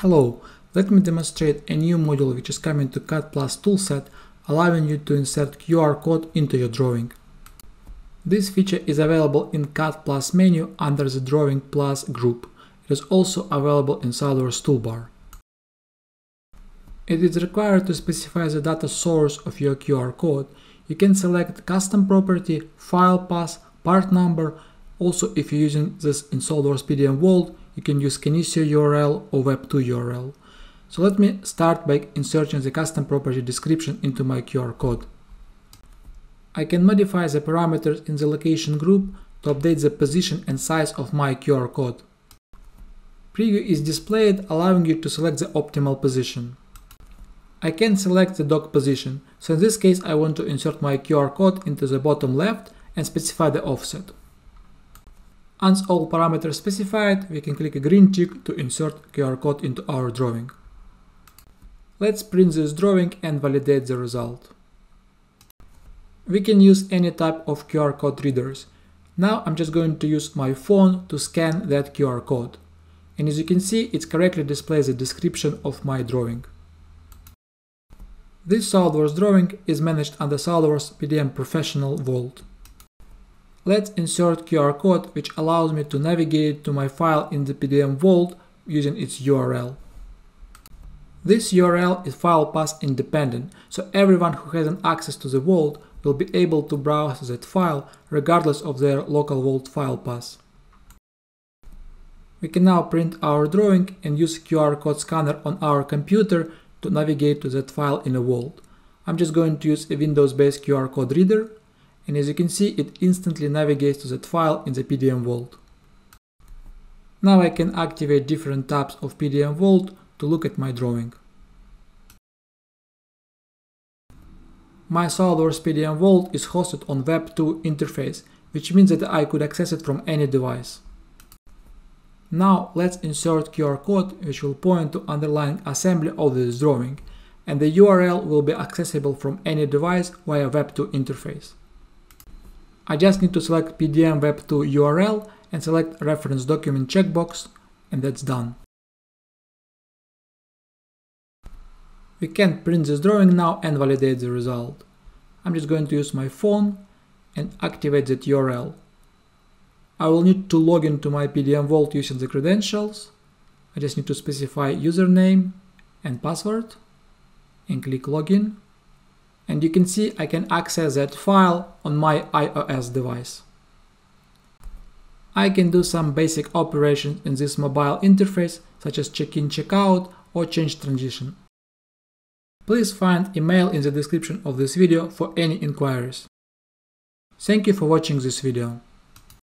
Hello, let me demonstrate a new module which is coming to CAD Plus toolset, allowing you to insert QR code into your drawing. This feature is available in CAD Plus menu under the Drawing Plus group. It is also available in SOLIDWORKS toolbar. It is required to specify the data source of your QR code. You can select custom property, file path, part number. Also, if you're using this in SOLIDWORKS PDM Vault, you can use Conisio URL or Web2 URL. So let me start by inserting the custom property description into my QR code. I can modify the parameters in the location group to update the position and size of my QR code. Preview is displayed allowing you to select the optimal position. I can select the dock position, so in this case I want to insert my QR code into the bottom left and specify the offset. Once all parameters specified, we can click a green tick to insert QR code into our drawing. Let's print this drawing and validate the result. We can use any type of QR code readers. Now I'm just going to use my phone to scan that QR code. And as you can see, it correctly displays the description of my drawing. This SOLIDWORKS drawing is managed under SOLIDWORKS PDM Professional Vault. Let's insert QR code which allows me to navigate to my file in the PDM Vault using its URL. This URL is file path independent, so everyone who has an access to the Vault will be able to browse that file regardless of their local Vault file path. We can now print our drawing and use QR code scanner on our computer to navigate to that file in a Vault. I'm just going to use a Windows-based QR code reader and as you can see it instantly navigates to that file in the PDM Vault. Now I can activate different tabs of PDM Vault to look at my drawing. My SOLIDWORKS PDM Vault is hosted on Web2 interface, which means that I could access it from any device. Now let's insert QR code which will point to underlying assembly of this drawing, and the URL will be accessible from any device via Web2 interface. I just need to select PDM Web2 URL and select reference document checkbox and that's done. We can print this drawing now and validate the result. I'm just going to use my phone and activate that URL. I will need to log into my PDM Vault using the credentials. I just need to specify username and password and click login and you can see I can access that file on my iOS device. I can do some basic operations in this mobile interface such as check-in, check-out or change transition. Please find email in the description of this video for any inquiries. Thank you for watching this video.